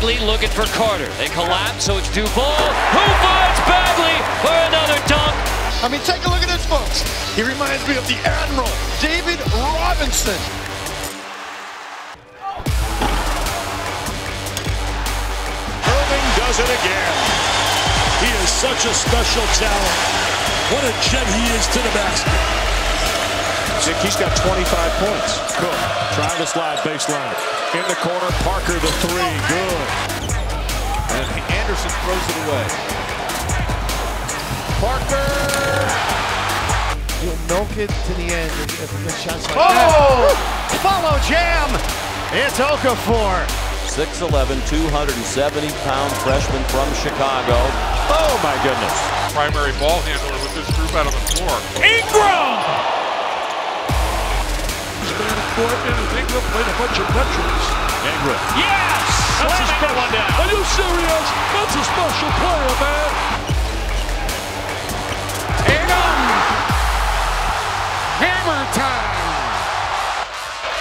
Bagley looking for Carter. They collapse, so it's Duval who finds Bagley for another dunk. I mean, take a look at this, folks. He reminds me of the Admiral, David Robinson. Irving does it again. He is such a special talent. What a jet he is to the basket. Zick, he's got 25 points. Cook trying to slide baseline. In the corner, Parker the three. Good. And Anderson throws it away. Parker! You'll milk it to the end if, if the shots like Oh! Follow jam! It's Okafor. 6'11", 270-pound freshman from Chicago. Oh, my goodness. primary ball handler with this group out on the floor. Ingram! Span of court, and Ingram played a bunch of veterans. Ingram. Yes! That's a special one down. Are you serious? That's a special player, man. Tatum! Hammer time!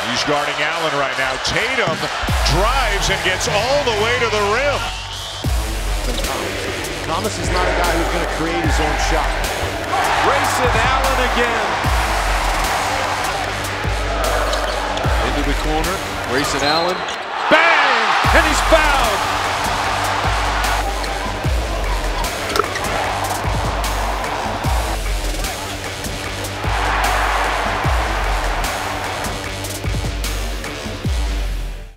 He's guarding Allen right now. Tatum drives and gets all the way to the rim. Thomas is not a guy who's going to create his own shot. Grayson Allen again. Corner. Grayson Allen. Bang! And he's fouled.